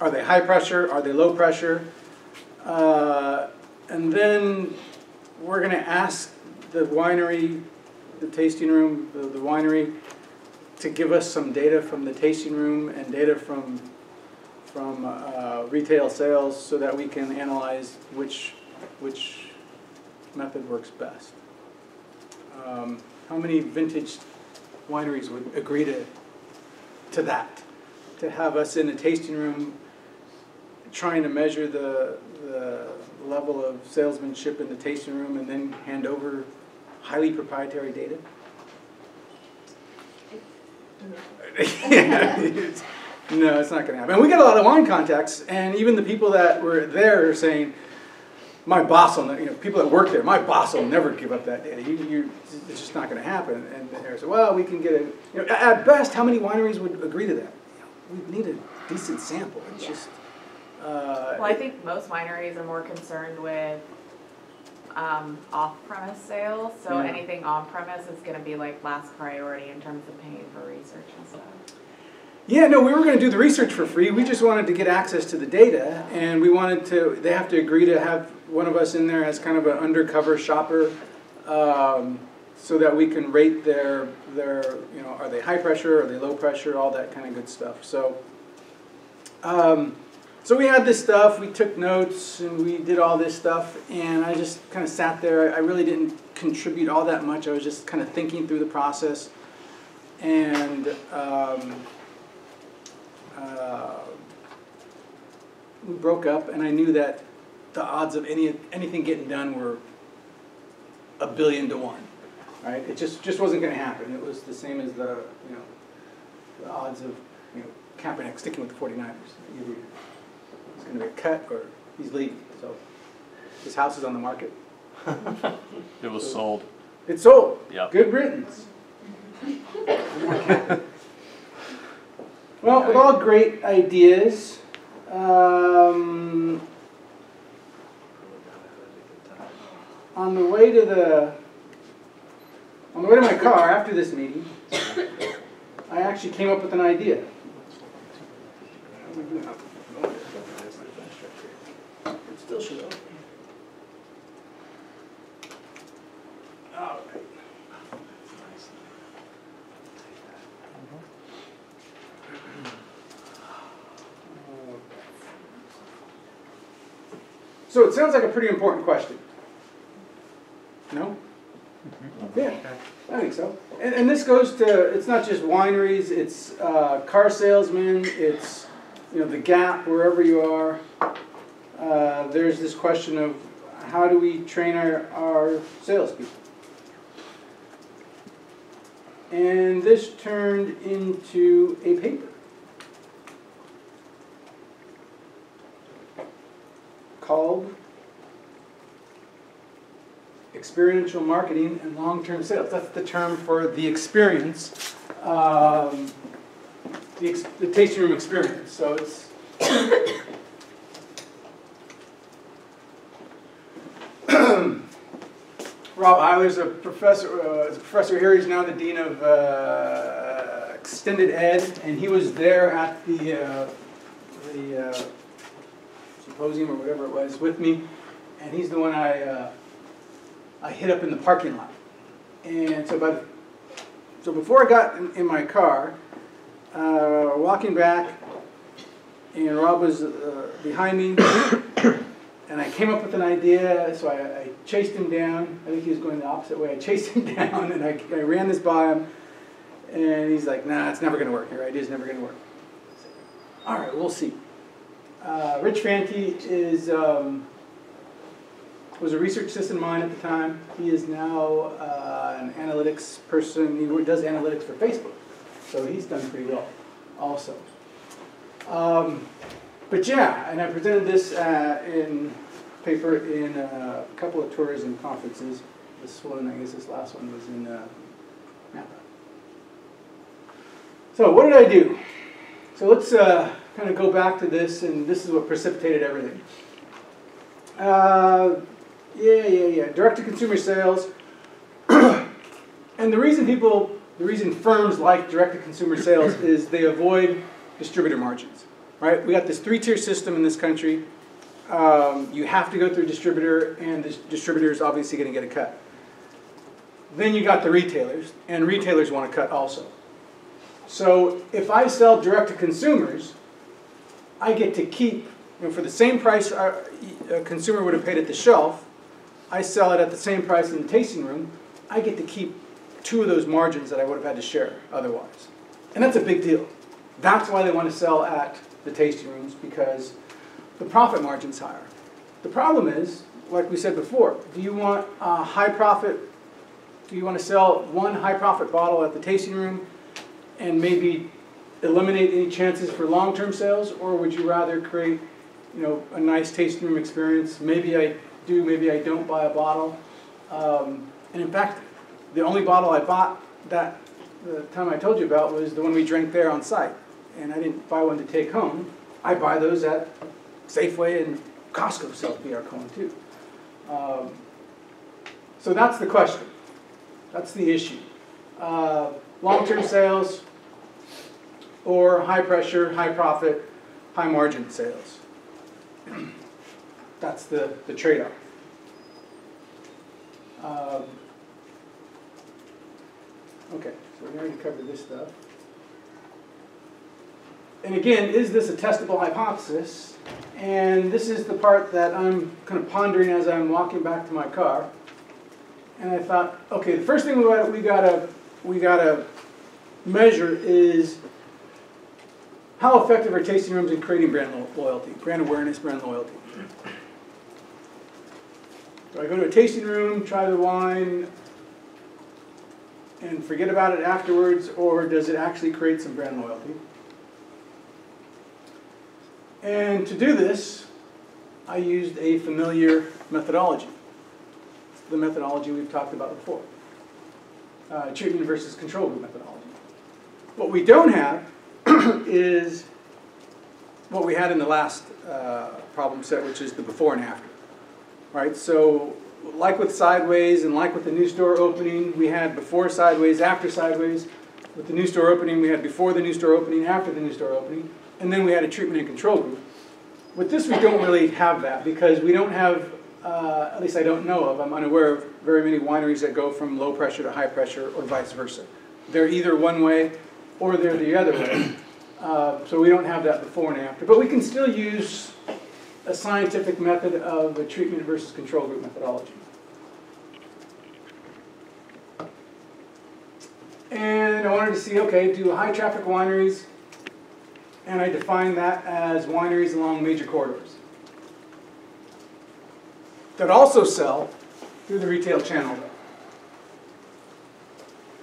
are they high pressure, are they low pressure? Uh, And then we're gonna ask the winery, the tasting room, the the winery, to give us some data from the tasting room and data from, from uh, retail sales so that we can analyze which, which method works best. Um, How many vintage wineries would agree to, to that? To have us in a tasting room trying to measure the, the level of salesmanship in the tasting room and then hand over highly proprietary data? It's- No, it's not gonna happen. And we got a lot of wine contacts, and even the people that were there are saying, my boss will, you know, people that work there, my boss will never give up that data. You, you, it's just not gonna happen. And they're saying, well, we can get a, you know, at best, how many wineries would agree to that? You know, We need a decent sample. It's Yeah. just, uh. Well, I think most wineries are more concerned with um, off-premise sales, so Yeah. anything on-premise is gonna be like last priority in terms of paying for research and stuff. Yeah, no, we were gonna do the research for free, we just wanted to get access to the data, and we wanted to, they have to agree to have one of us in there as kind of an undercover shopper, um, so that we can rate their, their, you know, are they high pressure, are they low pressure, all that kind of good stuff, so. Um, so we had this stuff, we took notes, and we did all this stuff, and I just kind of sat there, I really didn't contribute all that much, I was just kind of thinking through the process, and, um, uh, we broke up, and I knew that the odds of any anything getting done were a billion to one. Right? It just just wasn't going to happen. It was the same as the you know the odds of you know Kaepernick sticking with the 49ers. Either it's going to be cut or he's leaving. So his house is on the market. It was sold. It's sold. Yep. Good riddance. well, with all great ideas, um, on the way to the on the way to my car after this meeting, I actually came up with an idea. It still should open. So it sounds like a pretty important question. No? Yeah, I think so. And, and this goes to, it's not just wineries, it's uh, car salesmen, it's, you know, the Gap, wherever you are. Uh, There's this question of how do we train our, our salespeople? And this turned into a paper. Called Experiential Marketing and Long-Term Sales. That's the term for the experience, um, the ex- the tasting room experience. So it's, Rob Eyler's a professor, uh, professor here, he's now the dean of uh, extended ed, and he was there at the, uh, the uh, symposium or whatever it was with me, and he's the one I, uh, I hit up in the parking lot. And so so before I got in, in my car, uh, walking back, and Rob was behind me, and I came up with an idea, so I, I chased him down. I think he was going the opposite way. I chased him down, and I, I ran this by him, and he's like, "Nah, it's never going to work. Your idea's never going to work." All right, we'll see. Uh, Rich Fanti is um, was a research assistant mine at the time. He is now uh, an analytics person. He does analytics for Facebook, so he's done pretty well, also. Um, but yeah, and I presented this uh, in paper in a couple of tourism conferences. This one, I guess this last one was in uh, Napa. So what did I do? So let's uh, kind of go back to this, and this is what precipitated everything. Uh, yeah, yeah, yeah. Direct-to-consumer sales, and the reason people, the reason firms like direct-to-consumer sales is they avoid distributor margins. Right? We got this three-tier system in this country. Um, you have to go through a distributor, and the distributor is obviously going to get a cut. Then you got the retailers, and retailers want to cut also. So if I sell direct to consumers, I get to keep, you know, for the same price a a consumer would have paid at the shelf, I sell it at the same price in the tasting room, I get to keep two of those margins that I would have had to share otherwise. And that's a big deal. That's why they want to sell at the tasting rooms because the profit margin's higher. The problem is, like we said before, do you want a high profit, do you want to sell one high profit bottle at the tasting room and maybe eliminate any chances for long-term sales, or would you rather create, you know, a nice tasting room experience? Maybe I do, maybe I don't buy a bottle. Um, and in fact, the only bottle I bought that the time I told you about was the one we drank there on site, and I didn't buy one to take home. I buy those at Safeway and Costco sells BR Cohn too. Um, so that's the question. That's the issue. Uh, long-term sales, or high pressure, high profit, high margin sales. That's the, the trade-off. Um, Okay, so we already covered this stuff. And again, is this a testable hypothesis? And this is the part that I'm kind of pondering as I'm walking back to my car. And I thought, okay, the first thing we gotta, we gotta, we gotta measure is how effective are tasting rooms in creating brand lo- loyalty, brand awareness, brand loyalty. Do I go to a tasting room, try the wine, and forget about it afterwards, or does it actually create some brand loyalty? And to do this, I used a familiar methodology. It's the methodology we've talked about before. Uh, treatment versus control group methodology. What we don't have is what we had in the last uh, problem set, which is the before and after. Right, so like with Sideways and like with the new store opening, we had before Sideways, after Sideways. With the new store opening, we had before the new store opening, after the new store opening, and then we had a treatment and control group. With this, we don't really have that because we don't have, uh, at least I don't know of, I'm unaware of very many wineries that go from low pressure to high pressure or vice versa. They're either one way or they're the other way. Uh, so we don't have that before and after. But we can still use a scientific method of a treatment versus control group methodology. And I wanted to see, okay, do high traffic wineries, and I define that as wineries along major corridors that also sell through the retail channel.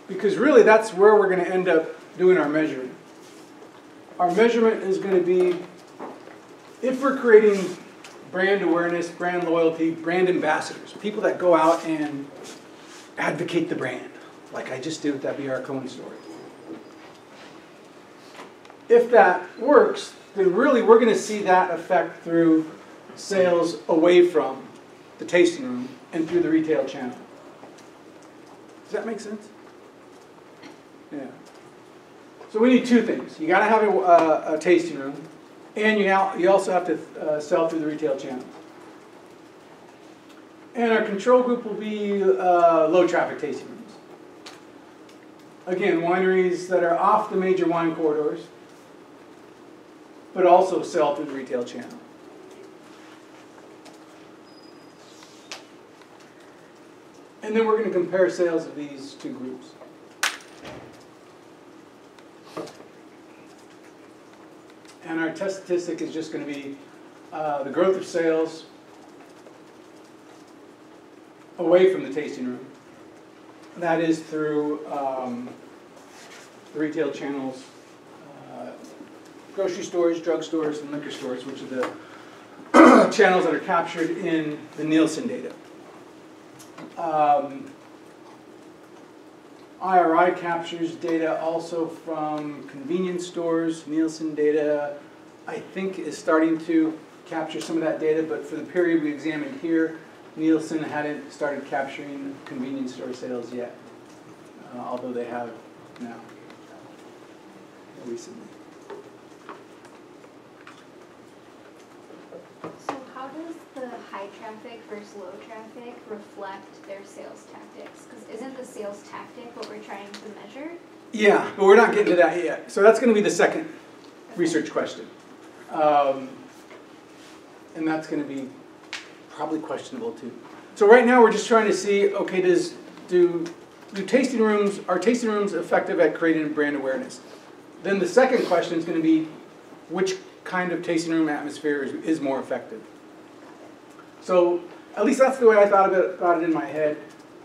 Because really that's where we're going to end up doing our measuring. Our measurement is going to be if we're creating brand awareness, brand loyalty, brand ambassadors, people that go out and advocate the brand, like I just did with that BR Cohn story. If that works, then really we're going to see that effect through sales away from the tasting room and through the retail channel. Does that make sense? Yeah. So we need two things. You got to have a, uh, a tasting room, and you, you also have to uh, sell through the retail channel. And our control group will be uh, low traffic tasting rooms. Again, wineries that are off the major wine corridors, but also sell through the retail channel. And then we're going to compare sales of these two groups. And our test statistic is just going to be uh, the growth of sales away from the tasting room. That is through um, the retail channels, grocery stores, drugstores, and liquor stores, which are the channels that are captured in the Nielsen data. Um, IRI captures data also from convenience stores. Nielsen data, I think, is starting to capture some of that data, but for the period we examined here, Nielsen hadn't started capturing convenience store sales yet, uh, although they have now, recently. does the high traffic versus low traffic reflect their sales tactics? Because isn't the sales tactic what we're trying to measure? Yeah, but we're not getting to that yet. So that's gonna be the second research question. Um, And that's gonna be probably questionable too. So right now, we're just trying to see, okay, does, do, do tasting rooms, are tasting rooms effective at creating brand awareness? Then the second question is gonna be, which kind of tasting room atmosphere is, is more effective? So, at least that's the way I thought of it, thought it in my head,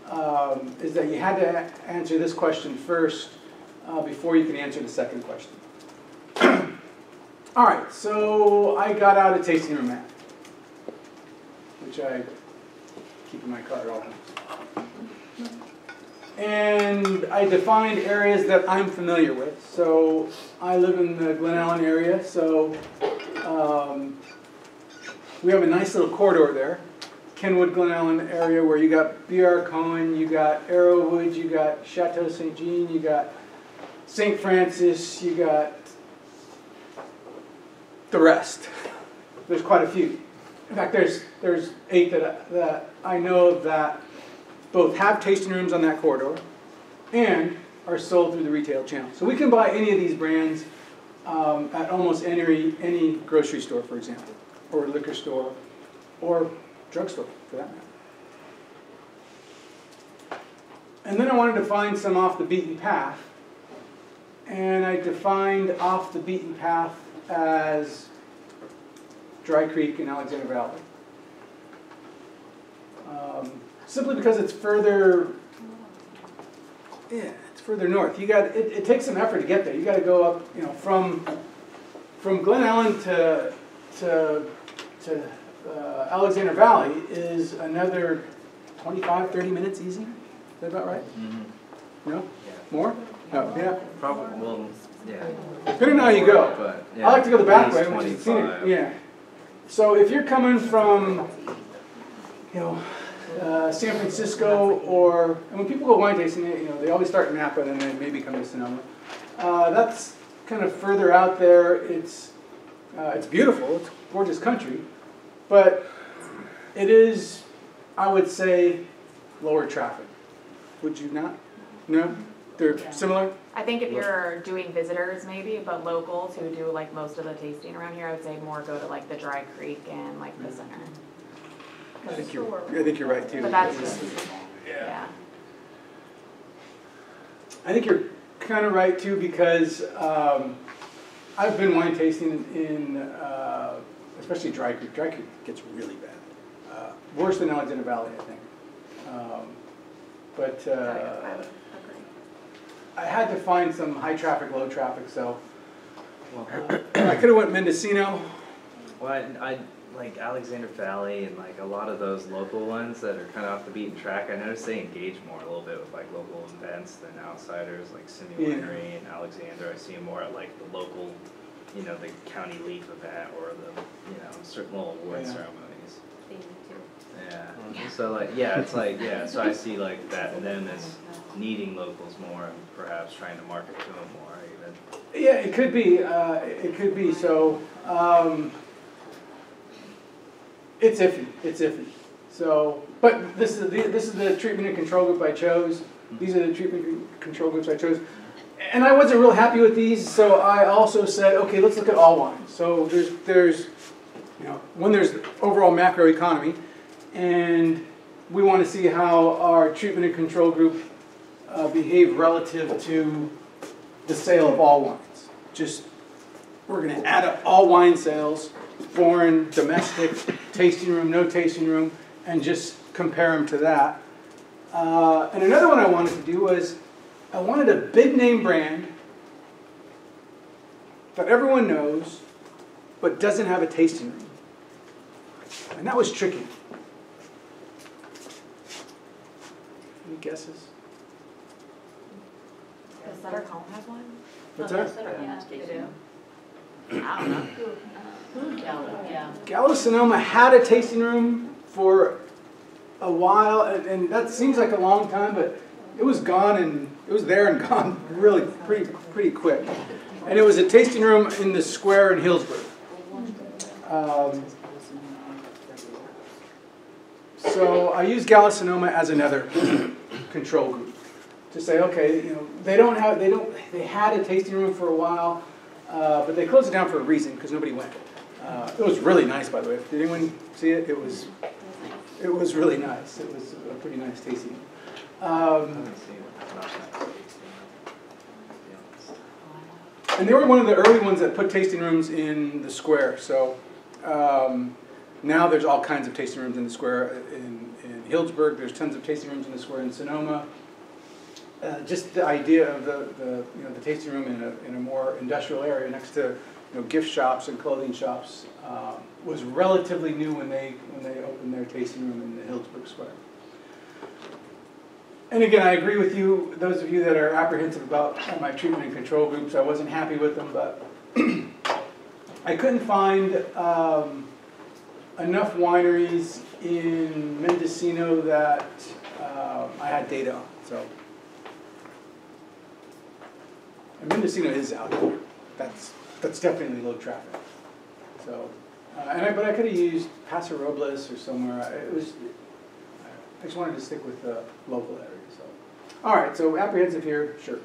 um, is that you had to answer this question first, uh, before you can answer the second question. All right, so I got out a tasting room map, which I keep in my car all times. And I defined areas that I'm familiar with. So I live in the Glen Ellen area, so um, we have a nice little corridor there. Kenwood, Glen Ellen area where you got B.R. Cohn, you got Arrowood, you got Chateau St. Jean, you got St. Francis, you got the rest. There's quite a few. In fact, there's, there's eight that, that I know of that both have tasting rooms on that corridor and are sold through the retail channel. So we can buy any of these brands um, at almost any, any grocery store, for example, or liquor store, or drugstore, for that matter. And then I wanted to find some off the beaten path. And I defined off the beaten path as Dry Creek and Alexander Valley. Um, simply because it's further, yeah, it's further north. You got, it, it takes some effort to get there. You got to go up, you know, from from Glen Ellen to to to uh, Alexander Valley is another 25, 30 minutes easy. Is that about right? No? Yeah, More? Oh, yeah. probably, well, yeah. Depending on how you go. But, yeah, I like to go the back way, which is scenic, 25. yeah. So if you're coming from, you know, uh, San Francisco or, and when people go wine tasting, you know, they always start in Napa and then they maybe come to Sonoma. Uh, that's kind of further out there. It's, uh, it's beautiful. It's gorgeous country, but it is, I would say, lower traffic. Would you not? No? They're Yeah. similar? I think if you're doing visitors maybe, but locals who do like most of the tasting around here, I would say more go to like the Dry Creek and like the center. I think you're, I think you're right too. But that's just, yeah. I think you're kind of right too because um, I've been wine tasting in, uh, especially Dry Creek. Dry Creek gets really bad, uh, worse than Alexander Valley, I think. Um, but I uh, would agree. I had to find some high traffic, low traffic. So Well, I could have went Mendocino. well, I, I, like Alexander Valley and like a lot of those local ones that are kind of off the beaten track, I noticed they engage more a little bit with like local events than outsiders, like Simi Yeah. Winery and Alexander. I see 'em more at like the local, you know, the county leaf event or the, you know, certain little award Yeah. ceremonies. They need to. Yeah, so like, yeah, it's like, yeah, so I see like that, them as needing locals more and perhaps trying to market to them more even. Yeah, it could be. Uh, it could be. So um, it's iffy. It's iffy. So, but this is the, this is the treatment and control group I chose. These are the treatment and control groups I chose. And I wasn't real happy with these, so I also said, okay, let's look at all wines. So there's there's you know when there's overall macro economy, and we want to see how our treatment and control group uh, behave relative to the sale of all wines. Just, we're gonna add up all wine sales, foreign, domestic, tasting room, no tasting room, and just compare them to that. Uh, and another one I wanted to do was, I wanted a big name brand that everyone knows, but doesn't have a tasting room. And that was tricky. Any guesses? Does Sutter Home have one? What's oh, that? Yeah. They do? I don't know. Yeah. Gallo Sonoma had a tasting room for a while, and, and that seems like a long time, but it was gone and it was there and gone really pretty pretty quick. And it was a tasting room in the square in Healdsburg. Um, So I use Gallo Sonoma as another control group to say, okay, you know, they don't have, they don't, they had a tasting room for a while, uh, but they closed it down for a reason because nobody went. Uh, it was really nice, by the way. Did anyone see it? It was, it was really nice. It was a pretty nice tasting. room. Um. And they were one of the early ones that put tasting rooms in the square. So um, now there's all kinds of tasting rooms in the square. In, in Healdsburg, there's tons of tasting rooms in the square. In Sonoma, uh, just the idea of the, the you know the tasting room in a, in a more industrial area next to you know gift shops and clothing shops um, was relatively new when they when they opened their tasting room in the Healdsburg Square. And again, I agree with you, those of you that are apprehensive about my treatment and control groups, I wasn't happy with them, but I couldn't find um, enough wineries in Mendocino that um, I had data on, so. And Mendocino is out there, that's, that's definitely low traffic, so. uh, And I, but I could have used Paso Robles or somewhere, I- it was, I just wanted to stick with the local area. All right, so apprehensive here, sure.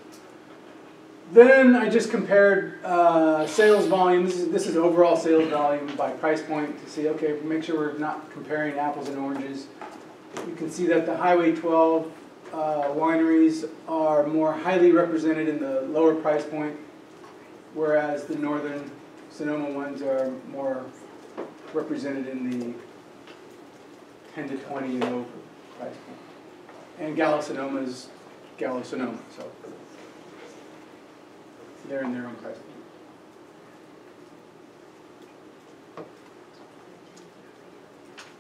Then I just compared uh, sales volume, this is, this is overall sales volume by price point to see, okay, make sure we're not comparing apples and oranges. You can see that the Highway 12 uh, wineries are more highly represented in the lower price point, whereas the northern Sonoma ones are more represented in the 10 to 20 and over price point. And Gallo Sonoma is Gallo Sonoma, so they're in their own point.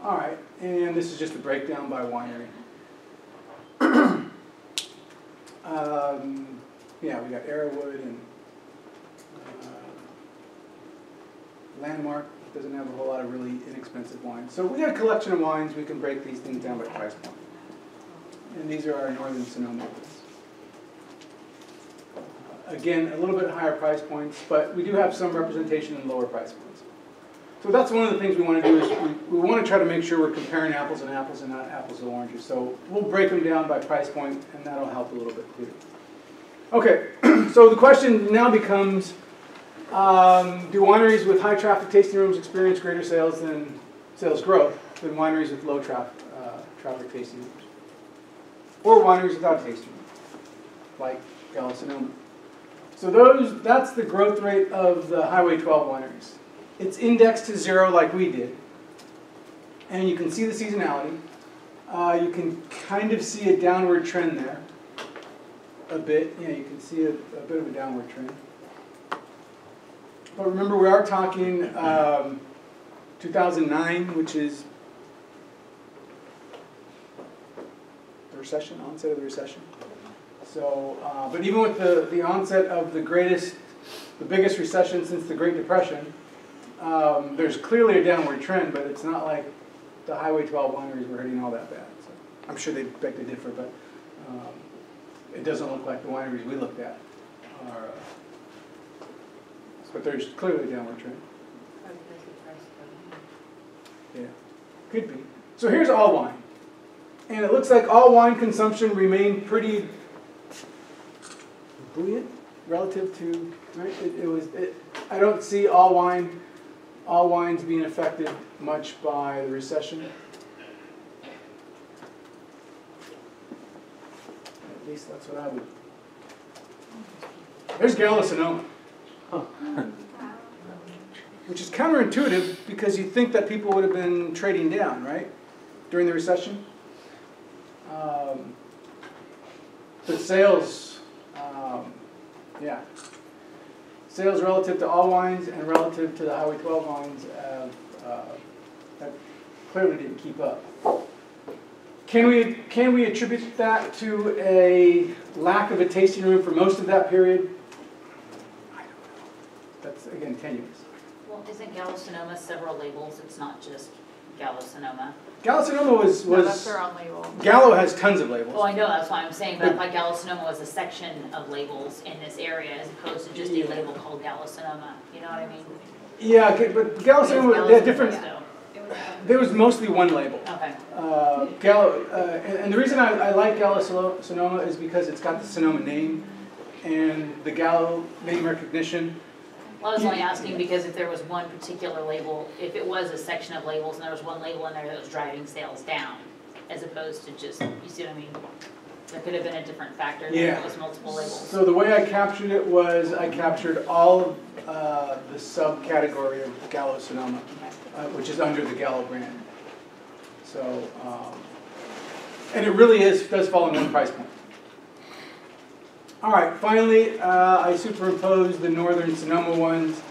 All right, and this is just a breakdown by winery. Um, yeah, we got Arrowood and uh, Landmark doesn't have a whole lot of really inexpensive wines. So we got a collection of wines, we can break these things down by price point. And these are our northern Sonoma ones. Again, a little bit higher price points, but we do have some representation in lower price points. So that's one of the things we want to do is we, we want to try to make sure we're comparing apples and apples and not apples and oranges. So we'll break them down by price point and that'll help a little bit too. Okay, so the question now becomes, um, do wineries with high traffic tasting rooms experience greater sales than sales growth than wineries with low traffic, uh, traffic tasting rooms? Or wineries without a tasting like Gallo Sonoma. So those, that's the growth rate of the Highway 12 wineries. It's indexed to zero like we did. And you can see the seasonality. Uh, you can kind of see a downward trend there. A bit, yeah, you can see a, a bit of a downward trend. But remember, we are talking um, 2009, which is the recession, onset of the recession. So, uh, but even with the, the onset of the greatest, the biggest recession since the Great Depression, um, there's clearly a downward trend, but it's not like the Highway 12 wineries were hurting all that bad. So I'm sure they'd beg to differ, but um, it doesn't look like the wineries we looked at are. Uh, but there's clearly a downward trend. Yeah, could be. So here's all wine. And it looks like all wine consumption remained pretty buoyant relative to, right? It, it was, it, I don't see all wine, all wines being affected much by the recession. At least that's what I would. There's Gallo Sonoma, which is counterintuitive because you think that people would have been trading down, right? During the recession. Um, but sales, um, yeah. Sales relative to all wines and relative to the Highway 12 wines have, uh, that clearly didn't keep up. Can we, can we attribute that to a lack of a tasting room for most of that period? I don't know. That's, again, tenuous. Well, isn't Gallo Sonoma several labels? It's not just Gallo Sonoma. Gallo Sonoma was, No, that's was, their own label. Gallo has tons of labels. Well, I know, that's why I'm saying, but like Gallo Sonoma was a section of labels in this area as opposed to just a label called Gallo Sonoma, you know what I mean? Yeah, okay, but Gallo It's Sonoma, Gallo they had different, still. It was There was mostly one label. Okay, Uh, Gallo, uh, and, and the reason I, I like Gallo-Sonoma is because it's got the Sonoma name and the Gallo name recognition. Well, I was only asking because if there was one particular label, if it was a section of labels and there was one label in there that was driving sales down, as opposed to just, you see what I mean? There could have been a different factor, than Yeah. it was multiple labels. So the way I captured it was I captured all of uh, the subcategory of Gallo Sonoma, uh, which is under the Gallo brand. So, um, and it really is, does fall in one price point. All right, finally, uh, I superimposed the northern Sonoma ones.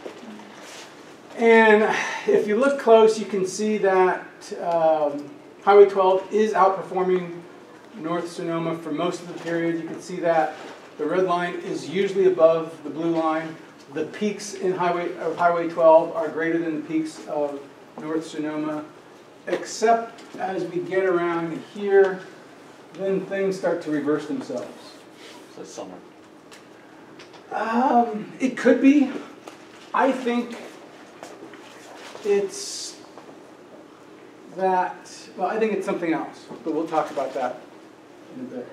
And if you look close, you can see that um, Highway 12 is outperforming North Sonoma for most of the period. You can see that the red line is usually above the blue line. The peaks in Highway, of Highway 12 are greater than the peaks of North Sonoma, except as we get around here, then things start to reverse themselves. Summer. Um, it could be. I think it's that, well, I think it's something else, but we'll talk about that in a bit.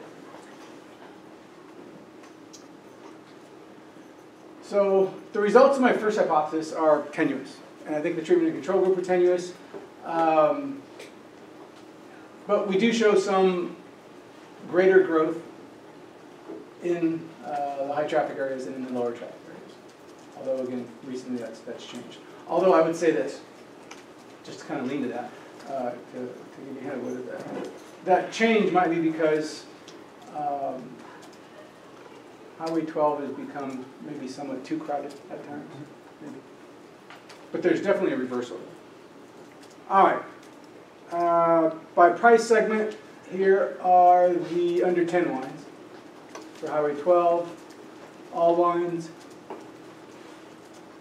So the results of my first hypothesis are tenuous, and I think the treatment and control group are tenuous. Um, but we do show some greater growth in uh, the high traffic areas and in the lower traffic areas. Although again, recently that's, that's changed. Although I would say this, just to kind of lean to that, uh, to, to give you a hint of that, that change might be because um, Highway 12 has become maybe somewhat too crowded at times, maybe. But there's definitely a reversal. All right. Uh, By price segment, here are the under 10 wines for Highway 12, all wines,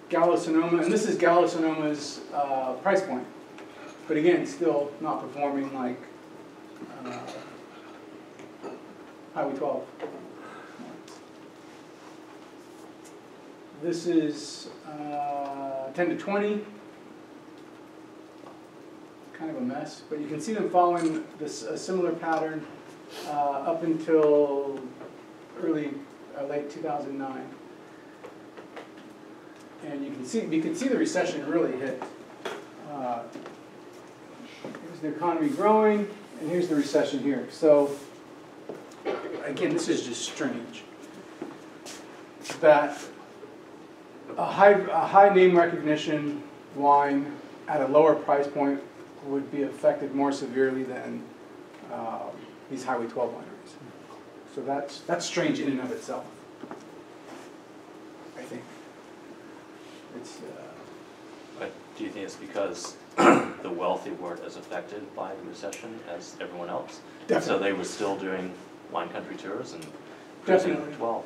Gallo Sonoma, and this is Gallo Sonoma's uh, price point. But again, still not performing like uh, Highway 12. This is uh, 10 to 20. Kind of a mess, but you can see them following this, a similar pattern uh, up until early, uh, late 2009. And you can see, you can see the recession really hit. Uh, Here's the economy growing, and here's the recession here. So, again, this is just strange. That a high, a high name recognition wine at a lower price point would be affected more severely than um, these Highway 12 wineries. So that's, that's strange in and of itself, I think. It's, uh, But do you think it's because the wealthy weren't as affected by the recession as everyone else? Definitely. So they were still doing wine country tours and cruising Definitely. twelve?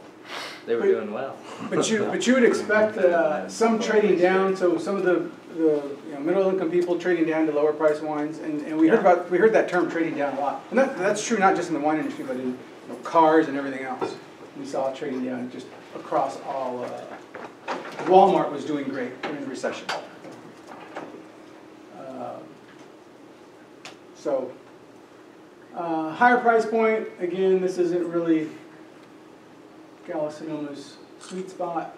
They were But- doing well. but you, but you would expect uh, some trading down, so some of the, the, you know, middle income people trading down to lower price wines, and, and we heard about, we heard that term trading down a lot. And that, that's true not just in the wine industry, but in, you know, cars and everything else. We saw trading down just across all, uh, Walmart was doing great during the recession. Uh, So, uh, higher price point, again, this isn't really Gallo sweet spot.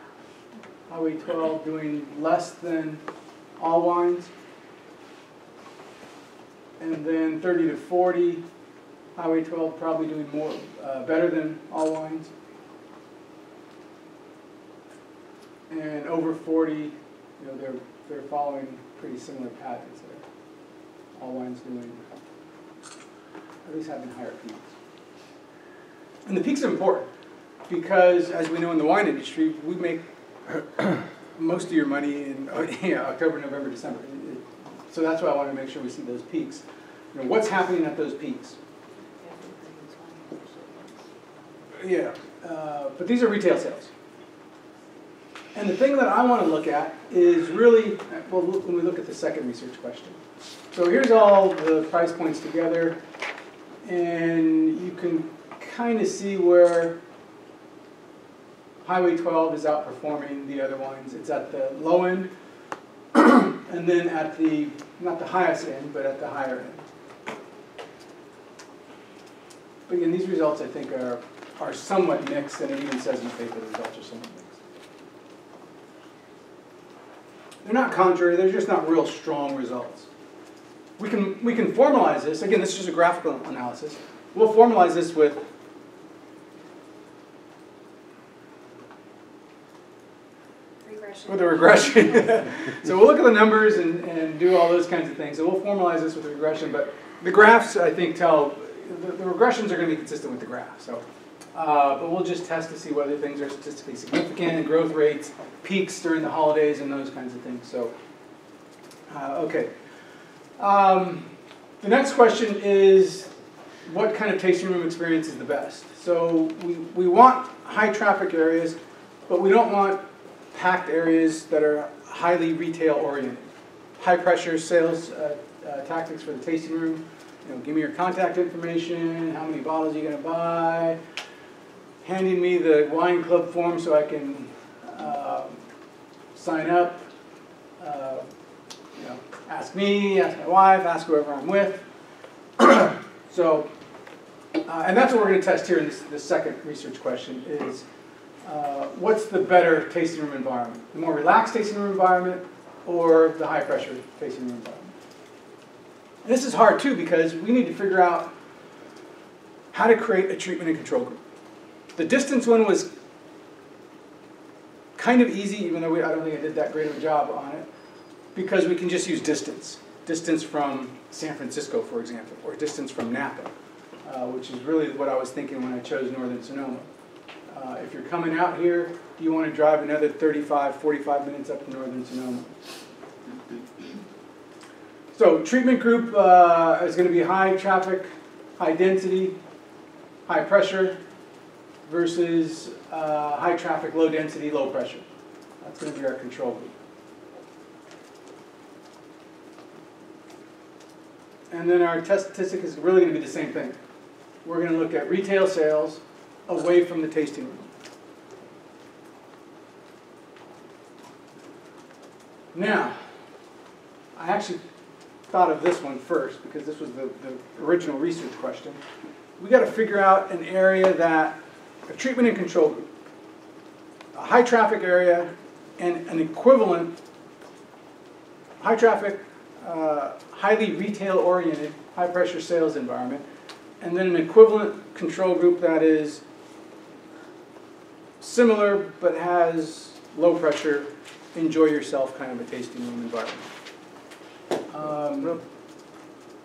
Highway 12 doing less than all wines. And then 30 to 40, Highway 12 probably doing more, uh, better than all wines. And over 40, you know, they're, they're following pretty similar patterns there. All wines doing, at least having higher peaks. And the peaks are important because, as we know in the wine industry, we make most of your money in October, November, December. So that's why I want to make sure we see those peaks. You know, what's happening at those peaks? Yeah, uh, but these are retail sales. And the thing that I want to look at is really, well, when we look at the second research question. So here's all the price points together, and you can kind of see where Highway 12 is outperforming the other ones. It's at the low end, and then at the, not the highest end, but at the higher end. But again, these results, I think, are, are somewhat mixed, and it even says in the paper the results are somewhat mixed. They're not contrary, they're just not real strong results. We can, we can formalize this, again, this is just a graphical analysis. We'll formalize this with Regression. with a regression. so we'll look at the numbers and, and do all those kinds of things. So we'll formalize this with regression, but the graphs, I think, tell, the, the regressions are going to be consistent with the graph. So, uh, but we'll just test to see whether things are statistically significant and growth rates, peaks during the holidays, and those kinds of things. So, uh, okay. Um, the next question is, what kind of tasting room experience is the best? So we, we want high traffic areas, but we don't want packed areas that are highly retail oriented. High pressure sales uh, uh, tactics for the tasting room. You know, give me your contact information, how many bottles are you gonna buy, handing me the wine club form so I can um, sign up. Uh, you know, ask me, ask my wife, ask whoever I'm with. so, uh, and that's what we're going to test here in this, this second research question is uh, what's the better tasting room environment? The more relaxed tasting room environment or the high pressure tasting room environment? This is hard too because we need to figure out how to create a treatment and control group. The distance one was kind of easy, even though we, I don't think I did that great of a job on it, because we can just use distance. Distance from San Francisco, for example, or distance from Napa, uh, which is really what I was thinking when I chose Northern Sonoma. Uh, if you're coming out here, you want to drive another 35, 45 minutes up to Northern Sonoma. So treatment group uh, is going to be high traffic, high density, high pressure versus uh, high traffic, low density, low pressure. That's going to be our control group. And then our test statistic is really going to be the same thing. We're going to look at retail sales away from the tasting room. Now, I actually thought of this one first because this was the, the original research question. We got to figure out an area that, a treatment and control group, a high traffic area and an equivalent high traffic, uh, highly retail oriented, high pressure sales environment, and then an equivalent control group that is similar but has low pressure, enjoy yourself kind of a tasting room environment. Um,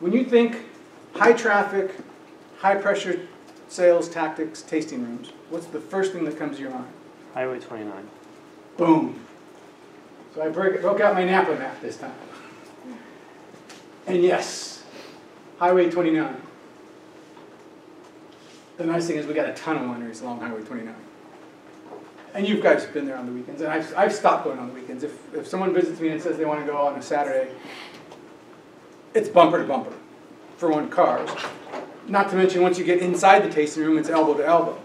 when you think high traffic, high pressure sales tactics tasting rooms, what's the first thing that comes to your mind? Highway 29. Boom. So I broke, broke out my Napa map this time. And yes, Highway 29. The nice thing is we got a ton of wineries along Highway 29. And you guys have been there on the weekends, and I've, I've stopped going on the weekends. If, if someone visits me and says they want to go on a Saturday, it's bumper to bumper for one cars. Not to mention, once you get inside the tasting room, it's elbow to elbow.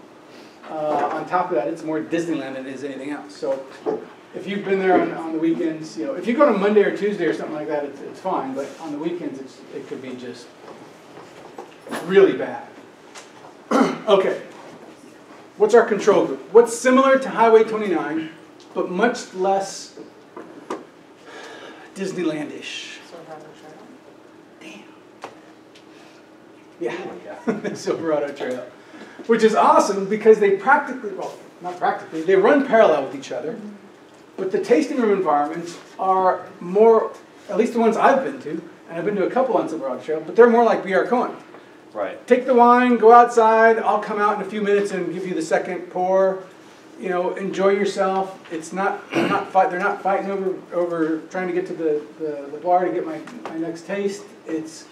Uh, on top of that, it's more Disneyland than it is anything else. So if you've been there on, on the weekends, you know, if you go on Monday or Tuesday or something like that, it's, it's fine. But on the weekends, it could be just really bad. okay. What's our control group? What's similar to Highway 29, but much less Disneylandish? Silverado Trail. Yeah, the Silverado Trail, which is awesome because they practically, well, not practically, they run parallel with each other. But the tasting room environments are more, at least the ones I've been to, and I've been to a couple on Silverado Trail, but they're more like BR Cohn. Right. Take the wine, go outside. I'll come out in a few minutes and give you the second pour. You know, enjoy yourself. It's not they're not fight. They're not fighting over over trying to get to the, the, the bar to get my, my next taste. It's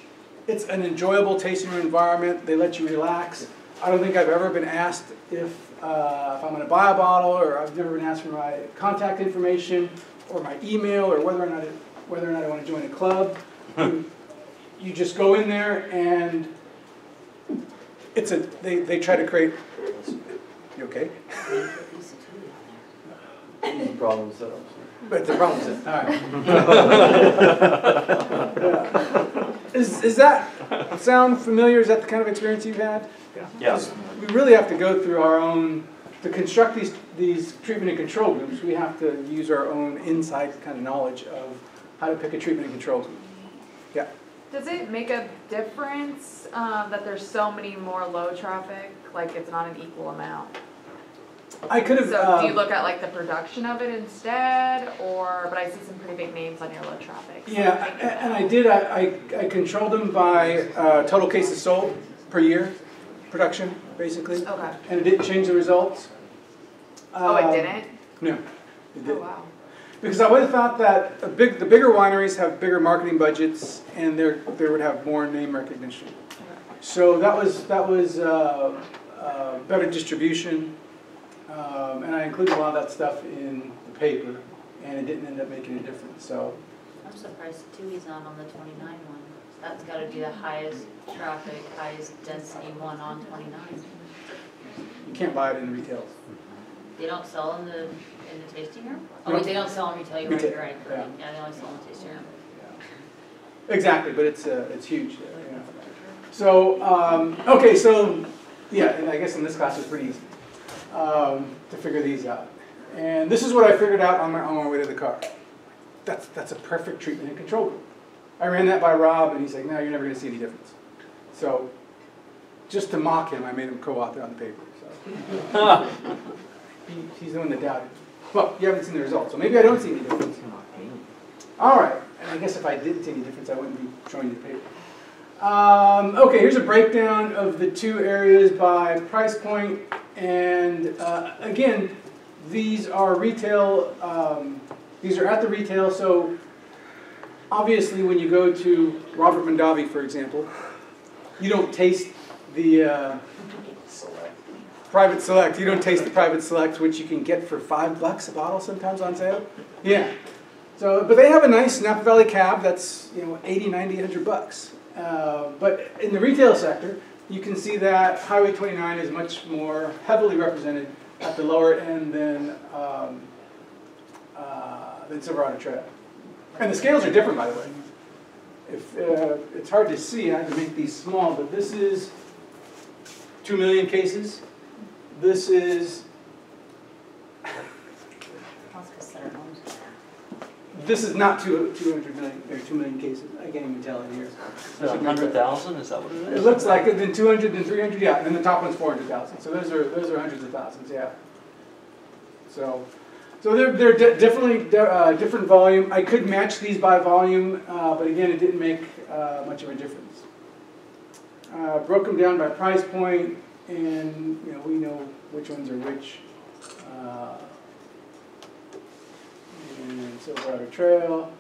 it's an enjoyable tasting room environment. They let you relax. I don't think I've ever been asked if uh, if I'm going to buy a bottle, or I've never been asked for my contact information or my email, or whether or not it, whether or not I want to join a club. you, you just go in there and it's a they, they try to create. You okay? Easy problem setups. But the problem's it, all right. Yeah. Is, is that sound familiar? Is that the kind of experience you've had? Yeah, Yes. We really have to go through our own, to construct these, these treatment and control groups, we have to use our own inside kind of knowledge of how to pick a treatment and control group. Yeah, Does it make a difference, um, that there's so many more low traffic, like it's not an equal amount? I could have, So do you um, look at like the production of it instead, or, but I see some pretty big names on your low traffic. so yeah, a- and I did, I, I- I controlled them by, uh, total cases sold per year, production, basically, Okay, and it didn't change the results. oh, it Um, didn't? No, it Oh, didn't. wow. Because I would have thought that a big, the bigger wineries have bigger marketing budgets and they're, they would have more name recognition. So that was, that was, uh, uh, better distribution. Um, and I included a lot of that stuff in the paper and it didn't end up making a difference, so. I'm surprised Tui's not on the twenty-nine one. That's gotta be the highest traffic, highest density one on twenty-nine. You can't buy it in retail. They don't sell in the, in the tasting room? Oh, wait, they don't sell in retail, you're right, Retail, you're right, yeah. yeah, they only sell in the tasting room. Exactly, but it's, uh, it's huge yeah. So, um, okay, so, yeah, and I guess in this class it's pretty easy, um, to figure these out. And this is what I figured out on my, on my way to the car. That's, that's a perfect treatment and control group. I ran that by Rob and he's like, no, you're never gonna see any difference. So, just to mock him, I made him co-author on the paper, so. He, he's the one that doubted. Well, you haven't seen the results, so maybe I don't see any difference. All right, and I guess if I didn't see any difference, I wouldn't be showing you the paper. Um, okay, here's a breakdown of the two areas by price point, and uh, again, these are retail. Um, these are at the retail, so obviously, when you go to Robert Mondavi, for example, you don't taste the uh, private select. You don't taste the private select, which you can get for five bucks a bottle sometimes on sale. Yeah. So, but they have a nice Napa Valley cab that's, you know, 80, 90, 100 bucks. Uh, but in the retail sector, you can see that Highway 29 is much more heavily represented at the lower end than, um, uh, than Silverado Trail. And the scales are different, by the way. If, uh, it's hard to see, I had to make these small, but this is 2 million cases. This is That's 'cause Sutter Home's. This is not two, two hundred million, or two million cases, I can't even tell in here. hundred thousand, is that what it is? It looks like it, then two hundred, then three hundred, yeah, and then the top one's four hundred thousand, so those are, those are hundreds of thousands, yeah. So, so they're, they're definitely, uh, different volume, I could match these by volume, uh, but again, it didn't make, uh, much of a difference. Uh, broke them down by price point, and, you know, we know which ones are which. And Silverado Trail.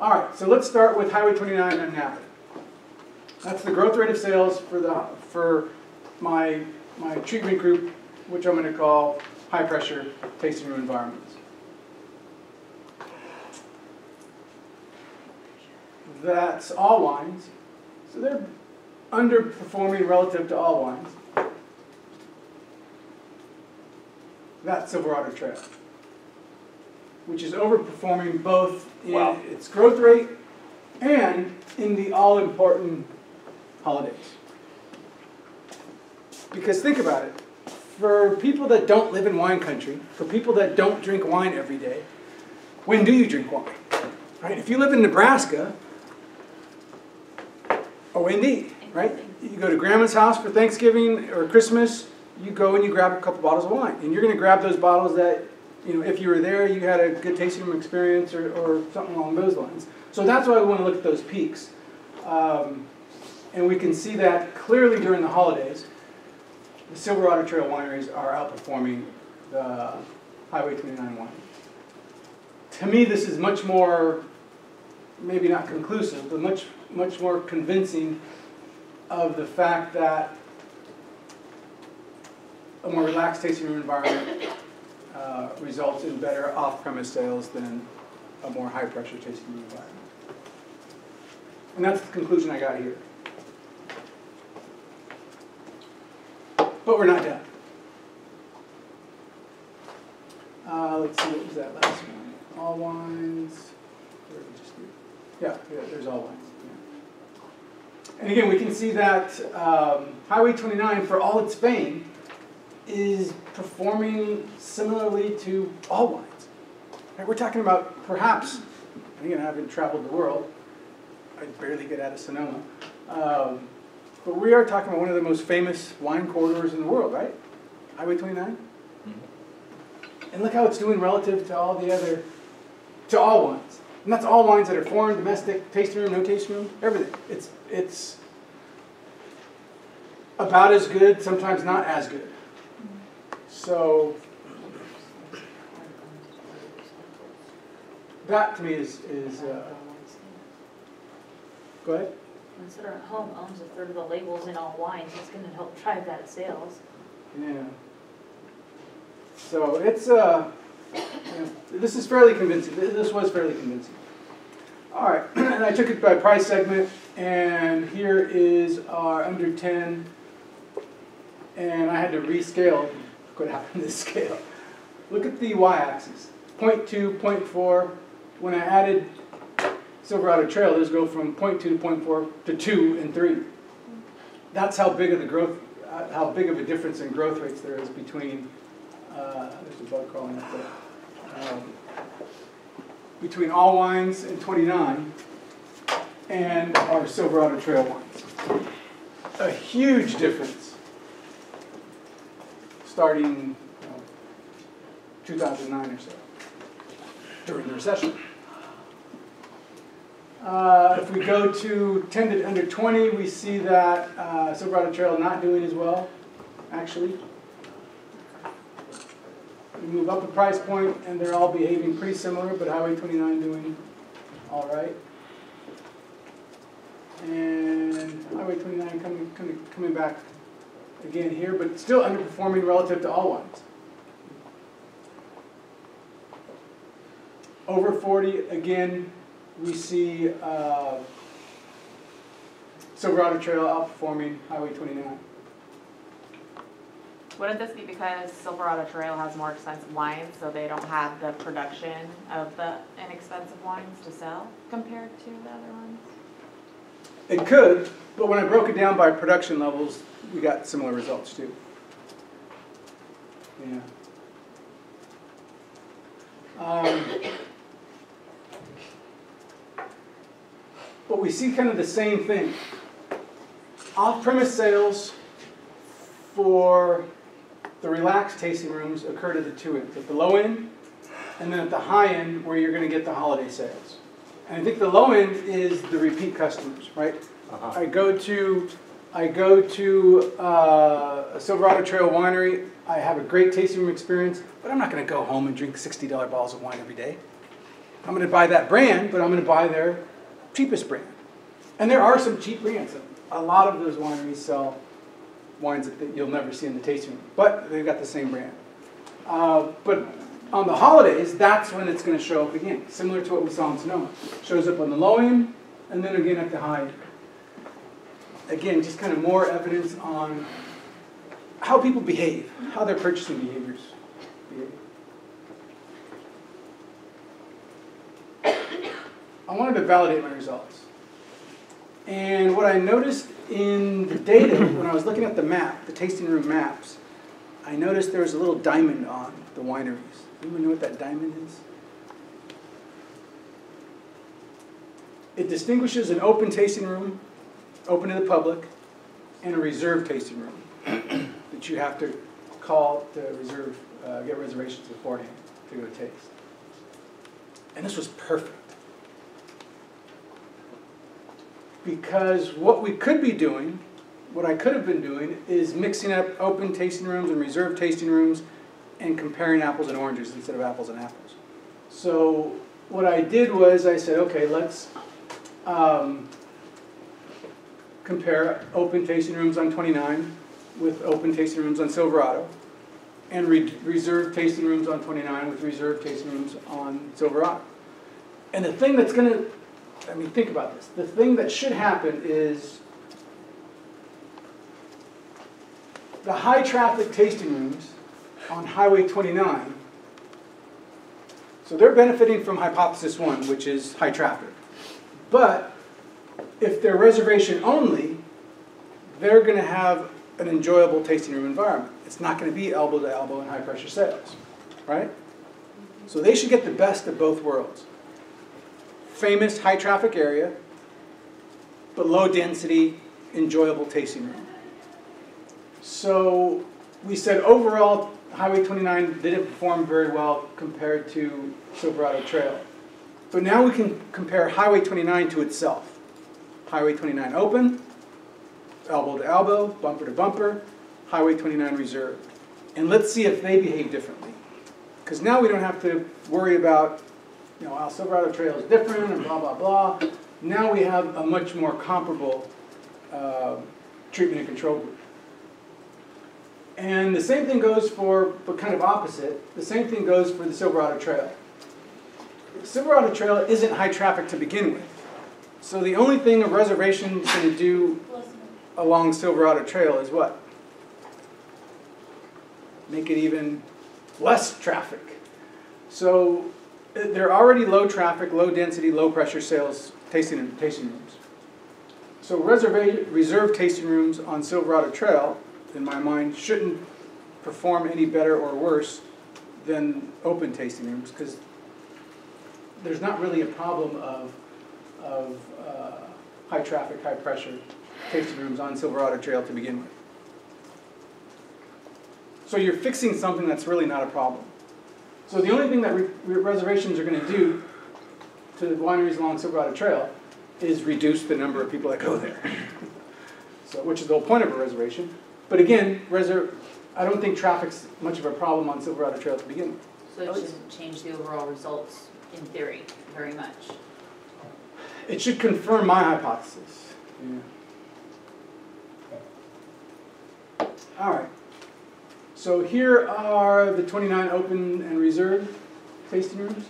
All right, so let's start with Highway 29 and Napa. That's the growth rate of sales for the, for my, my treatment group, which I'm gonna call high-pressure tasting room environments. That's all wines, so they're underperforming relative to all wines. That's Silverado Trail, which is overperforming both in Wow. its growth rate and in the all-important holidays. Because think about it, for people that don't live in wine country, for people that don't drink wine every day, when do you drink wine? Right? If you live in Nebraska, oh indeed, right? You go to grandma's house for Thanksgiving or Christmas, you go and you grab a couple bottles of wine. And you're gonna grab those bottles that, you know, if you were there, you had a good tasting room experience or, or something along those lines. So that's why we wanna look at those peaks. Um, and we can see that clearly during the holidays. The Silverado Trail wineries are outperforming the Highway 29 wineries. To me, this is much more, maybe not conclusive, but much, much more convincing of the fact that a more relaxed tasting room environment uh, results in better off-premise sales than a more high-pressure tasting environment. And that's the conclusion I got here. But we're not done. Uh, let's see, what was that last one? All wines? Yeah, yeah, there's all wines, yeah. And again, we can see that um, Highway 29, for all its fame, is performing similarly to all wines. Right, we're talking about perhaps, I haven't traveled the world, I barely get out of Sonoma, um, but we are talking about one of the most famous wine corridors in the world, right? Highway 29? And look how it's doing relative to all the other, to all wines. And that's all wines that are foreign, domestic, tasting room, no tasting room, everything. It's, it's about as good, sometimes not as good. So that to me is, is, uh, go ahead. Consider home owns a third of the labels in all wines, it's gonna help drive that sales. Yeah. So it's, uh, you know, this is fairly convincing, this was fairly convincing. All right, and I took it by price segment, and here is our under ten. And I had to rescale, what happened to this scale. Look at the y-axis, 0.2, 0.4. When I added Silverado Trail, those go from point 0.2 to point 0.4 to two and three. That's how big of the growth, uh, how big of a difference in growth rates there is between, uh, there's a bug crawling up there. Um, Between all wines and twenty-nine and our Silverado Trail wines. A huge difference. Starting two thousand nine or so, during the recession. Uh, If we go to 10 to under 20, we see that uh, Silverado Trail not doing as well, actually. We move up a price point, and they're all behaving pretty similar, but Highway 29 doing all right. And Highway 29 coming, coming, coming back again here, but still underperforming relative to all ones. Over 40, again, we see uh, Silverado Trail outperforming Highway 29. Wouldn't this be because Silverado Trail has more expensive wines, so they don't have the production of the inexpensive wines to sell compared to the other ones? It could, but when I broke it down by production levels, we got similar results too. Yeah. Um, But we see kind of the same thing. Off-premise sales for the relaxed tasting rooms occurred at the two ends, at the low end, and then at the high end where you're gonna get the holiday sales. And I think the low end is the repeat customers, right? Uh-huh. I go to, I go to uh, a Silverado Trail winery, I have a great tasting room experience, but I'm not gonna go home and drink sixty dollar bottles of wine every day. I'm gonna buy that brand, but I'm gonna buy their cheapest brand. And there are some cheap brands. A lot of those wineries sell wines that that you'll never see in the tasting room, but they've got the same brand. Uh, But on the holidays, that's when it's gonna show up again, similar to what we saw in Sonoma. Shows up on the low end, and then again at the high end. Again, just kind of more evidence on how people behave, how their purchasing behaviors behave. I wanted to validate my results. And what I noticed in the data, when I was looking at the map, the tasting room maps, I noticed there was a little diamond on the wineries. Anyone know what that diamond is? It distinguishes an open tasting room, open to the public, and a reserved tasting room that you have to call to reserve, uh, get reservations beforehand to go taste. And this was perfect. Because what we could be doing, what I could have been doing, is mixing up open tasting rooms and reserved tasting rooms and comparing apples and oranges instead of apples and apples. So what I did was I said, okay, let's um, compare open tasting rooms on 29 with open tasting rooms on Silverado, and re- reserved tasting rooms on 29 with reserved tasting rooms on Silverado. And the thing that's gonna, I mean, think about this. The thing that should happen is the high traffic tasting rooms on Highway 29 So they're benefiting from hypothesis one, which is high traffic. But if they're reservation only, they're gonna have an enjoyable tasting room environment. It's not gonna be elbow to elbow and high pressure sales, right? So they should get the best of both worlds. Famous high traffic area, but low density, enjoyable tasting room. So we said overall, Highway 29 didn't perform very well compared to Silverado Trail. But now we can compare Highway 29 to itself. Highway 29 open, elbow to elbow, bumper to bumper, Highway 29 reserved. And let's see if they behave differently. Because now we don't have to worry about, you know, our Silverado Trail is different and blah, blah, blah. Now we have a much more comparable uh, treatment and control group. And the same thing goes for, but kind of opposite, the same thing goes for the Silverado Trail. Silverado Trail isn't high traffic to begin with. So the only thing a reservation is going to do along Silverado Trail is what? Make it even less traffic. So uh, they're already low traffic, low density, low pressure sales tasting, tasting rooms. So reserve, reserved tasting rooms on Silverado Trail, in my mind, shouldn't perform any better or worse than open tasting rooms because there's not really a problem of, of uh, high traffic, high pressure tasting rooms on Silverado Trail to begin with. So you're fixing something that's really not a problem. So the only thing that re- re- reservations are going to do to the wineries along Silverado Trail is reduce the number of people that go there. So, which is the whole point of a reservation. But again, reser- I don't think traffic's much of a problem on Silverado Trail to begin with. So it shouldn't change the overall results in theory very much. It should confirm my hypothesis. Yeah. All right. So here are the 29 open and reserved tasting rooms.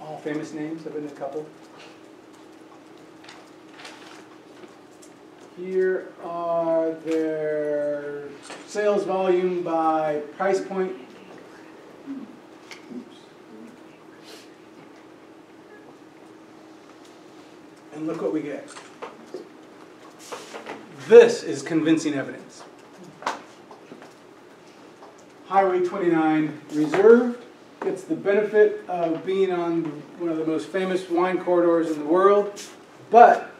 All famous names, I've been a couple. Here are their sales volume by price point. And look what we get. This is convincing evidence. Highway 29 Reserve gets the benefit of being on one of the most famous wine corridors in the world, but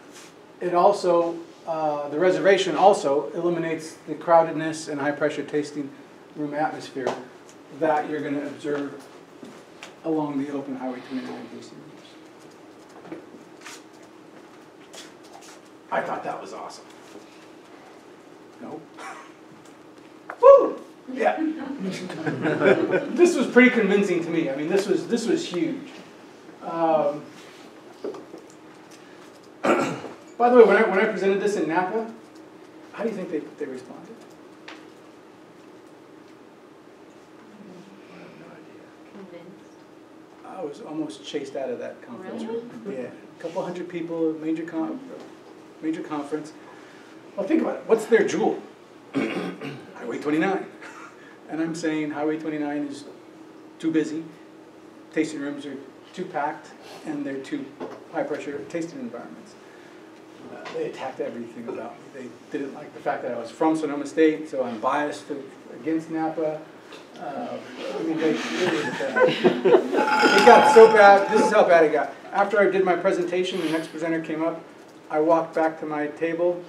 it also, uh, the reservation also eliminates the crowdedness and high-pressure tasting room atmosphere that you're going to observe along the open Highway 29 tasting rooms. I thought that was awesome. No? Woo! Yeah. this was pretty convincing to me. I mean, this was this was huge. Um, by the way, when I when I presented this in Napa, how do you think they, they responded? I have no idea. Convinced. I was almost chased out of that conference. Really? room. Yeah, a couple hundred people, major con, major conference. Well, think about it. What's their jewel? Highway 29. And I'm saying Highway 29 is too busy, tasting rooms are too packed, and they're too high-pressure tasting environments. Uh, They attacked everything about me. They didn't like the fact that I was from Sonoma State, so I'm biased to- against Napa. Uh, I mean, they, it got so bad, this is how bad it got. After I did my presentation, the next presenter came up, I walked back to my table.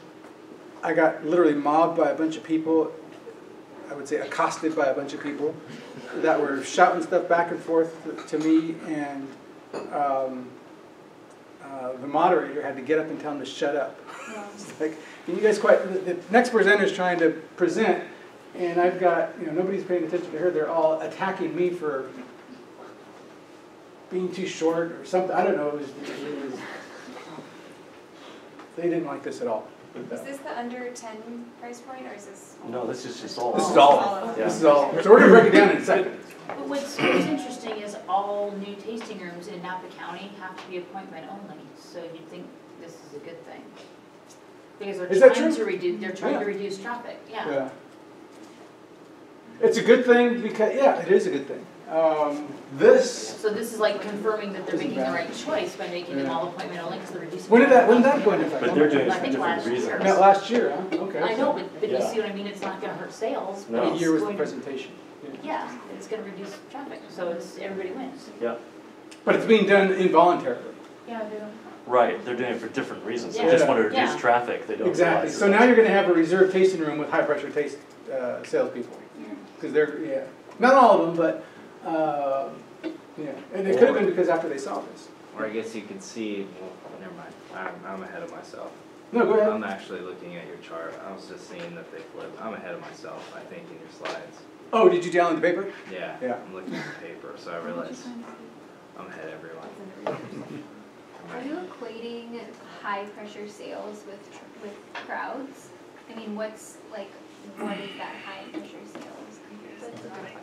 I got literally mobbed by a bunch of people, I would say accosted by a bunch of people that were shouting stuff back and forth to me, and um, uh, the moderator had to get up and tell them to shut up. It's like, can you guys quite, the, the next is trying to present, and I've got, you know, nobody's paying attention to her, they're all attacking me for being too short or something, I don't know, it was, it was, they didn't like this at all. Is this the under ten price point or is this? No, this is just all. This is all, of them? this is all, so we're gonna break it down in a second. But what's, what's interesting is all new tasting rooms in Napa County have to be appointment only, so you'd think this is a good thing. Because Is they're that trying true? to reduce, they're trying Yeah. to reduce traffic, yeah. Yeah. It's a good thing because, yeah, it is a good thing. Um, This, So this is like confirming that they're Isn't making the right choice by making them Yeah. all appointment only, because they're reducing. when did that, when did that go into effect? But they're doing it I for think different last year. reasons. Not last year, huh? Okay. I know, but, but you Yeah. see what I mean, it's not gonna hurt sales, but No. A it's year was the going to, presentation. yeah, it's gonna reduce traffic, so it's, everybody wins. Yeah, But it's being done involuntarily. Yeah, they don't. right, they're doing it for different reasons, they Yeah. just wanna reduce Yeah. traffic, they don't realize. Exactly, so that now you're gonna have a reserved tasting room with high-pressure taste, uh, salespeople. Because they're, yeah, not all of them, but, uh, yeah, and it could have been because after they saw this. Or I guess you could see, well, never mind, I'm, I'm ahead of myself. No, go ahead. I'm actually looking at your chart, I was just seeing that they flipped, I'm ahead of myself, I think, in your slides. Oh, did you download the paper? Yeah, Yeah. I'm looking at the paper, so I realize I'm ahead of everyone. Are you equating high-pressure sales with, with crowds? I mean, what's, like, what is that high-pressure sales compared to?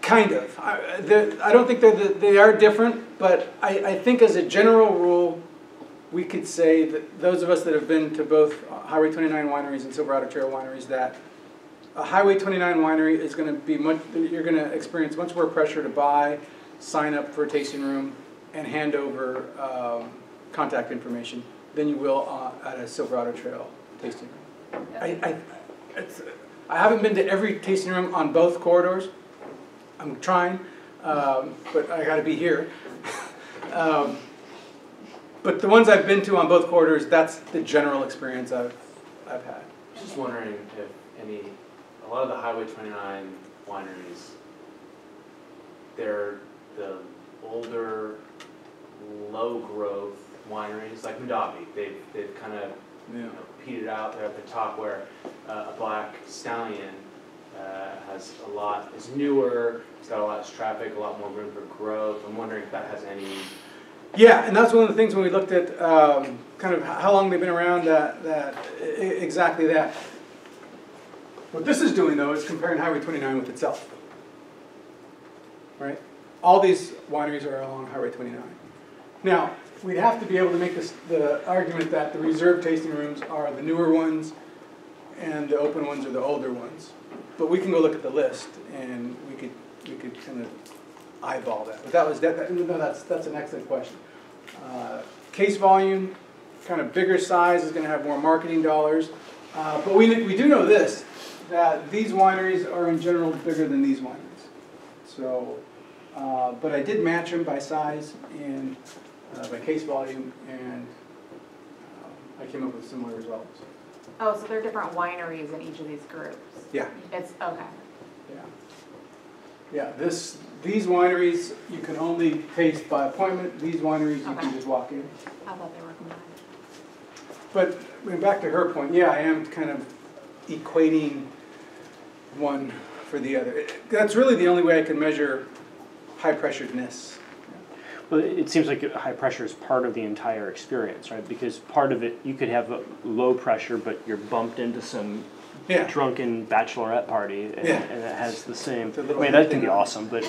Kind of. I, I don't think they're, the- they are different, but I, I think as a general rule, we could say that those of us that have been to both Highway 29 wineries and Silverado Trail wineries, that a Highway 29 winery is gonna be much, you're gonna experience much more pressure to buy, sign up for a tasting room, and hand over um, contact information than you will uh, at a Silverado Trail tasting room. I, I, it's, I haven't been to every tasting room on both corridors. I'm trying, um, but I gotta be here. Um, But the ones I've been to on both corridors, that's the general experience I've, I've had. Just wondering if any, a lot of the Highway twenty-nine wineries, they're the older, low-growth wineries, like Mondavi, they've, they've kind of, you know, petered out, they're at the top where uh, a Black Stallion uh, has a lot, is newer, it's got a lot of traffic, a lot more room for growth, I'm wondering if that has any, Yeah, and that's one of the things when we looked at, um, kind of how long they've been around, that, that, exactly that. What this is doing though is comparing Highway twenty-nine with itself. Right? All these wineries are along Highway twenty-nine. Now, we'd have to be able to make this, the argument that the reserved tasting rooms are the newer ones and the open ones are the older ones. But we can go look at the list and we could, we could kind of eyeball that. But that was, that, that- no, that's, that's an excellent question. Uh, Case volume, kind of bigger size is gonna have more marketing dollars. Uh, But we, we do know this, that these wineries are in general bigger than these wineries. So, uh, but I did match them by size and uh, by case volume, and um, I came up with similar results. Oh, so there are different wineries in each of these groups? Yeah. It's, okay. Yeah. Yeah, this, these wineries, you can only taste by appointment, these wineries, you can just walk in. I thought they were combined. But, I mean, back to her point, yeah, I am kind of equating one for the other. It- That's really the only way I can measure high-pressuredness. Well, it it seems like high pressure is part of the entire experience, right? Because part of it, you could have a low pressure, but you're bumped into some Yeah, drunken bachelorette party, and, Yeah. and it has the same. It's a I little mean, that can be awesome, but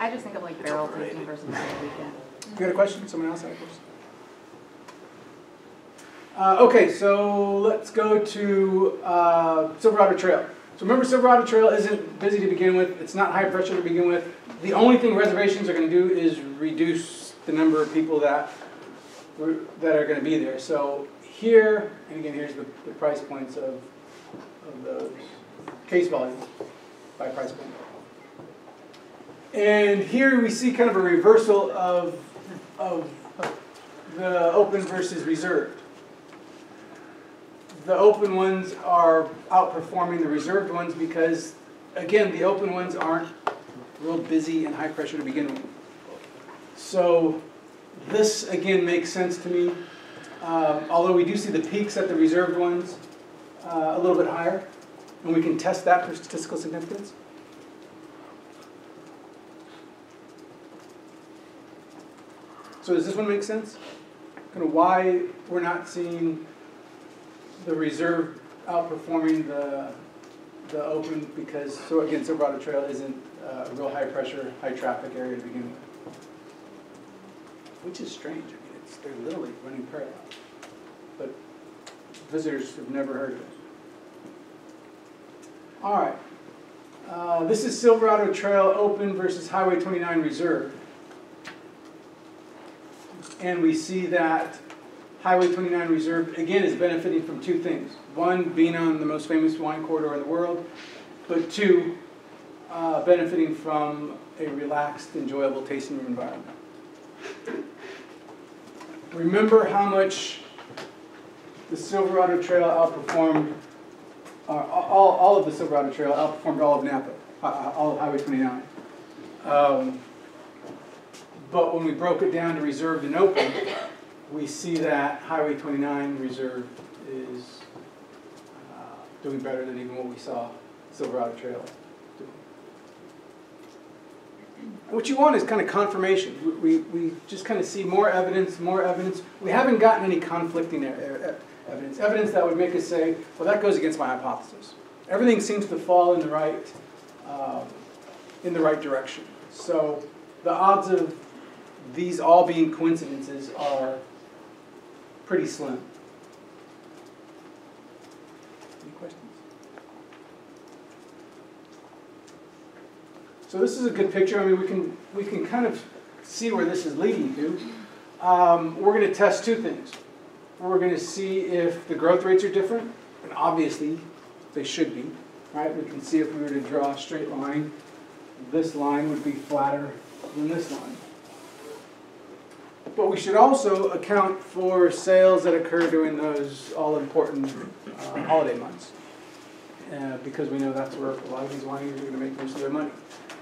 I just think of like barrel tasting versus a weekend. you got a question? Someone else had a question? Uh, okay, so let's go to, uh, Silverado Trail. So remember Silverado Trail isn't busy to begin with, it's not high pressure to begin with. The only thing reservations are gonna do is reduce the number of people that, that are gonna be there. So here, and again, here's the, the price points of, of those case volumes by price point. And here we see kind of a reversal of, of the open versus reserved. The open ones are outperforming the reserved ones because, again, the open ones aren't real busy and high pressure to begin with. So this, again, makes sense to me. Um, Although we do see the peaks at the reserved ones uh, a little bit higher, and we can test that for statistical significance. So does this one make sense? Kind of why we're not seeing the reserve outperforming the, the open because, so again, Silverado Trail isn't uh, a real high pressure, high traffic area to begin with. Which is strange, it's, they're literally running parallel. But visitors have never heard of it. All right. Uh, This is Silverado Trail Open versus Highway 29 Reserve. And we see that Highway 29 Reserve, again, is benefiting from two things. One, being on the most famous wine corridor in the world, but two, uh, benefiting from a relaxed, enjoyable tasting room environment. Remember how much the Silverado Trail outperformed, uh, all, all of the Silverado Trail outperformed all of Napa, uh, uh, all of Highway 29. Um, But when we broke it down to reserved and open, we see that Highway 29 reserve is uh, doing better than even what we saw Silverado Trail doing. What you want is kind of confirmation. We, we, just kind of see more evidence, more evidence. We haven't gotten any conflicting evidence, evidence that would make us say, well, that goes against my hypothesis. Everything seems to fall in the right, um, in the right direction. So the odds of these all being coincidences are pretty slim. Any questions? So this is a good picture. I mean, we can we can kind of see where this is leading to. Um, we're going to test two things. We're going to see if the growth rates are different, and obviously they should be. Right? We can see if we were to draw a straight line, this line would be flatter than this line. But we should also account for sales that occur during those all-important uh, holiday months. Uh, because we know that's where a lot of these wineries are gonna make most of their money.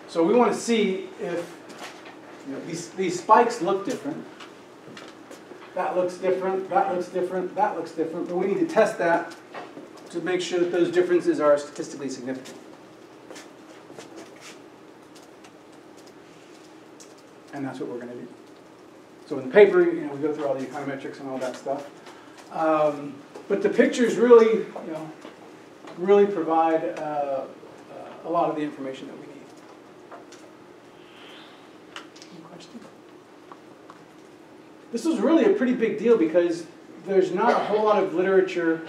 So we wanna see if, you know, these, these spikes look different. That looks different, that looks different, that looks different, but we need to test that to make sure that those differences are statistically significant. And that's what we're gonna do. So in the paper, you know, we go through all the econometrics and all that stuff. Um, but the pictures really, you know, really provide uh, uh, a lot of the information that we need. Any questions? This was really a pretty big deal because there's not a whole lot of literature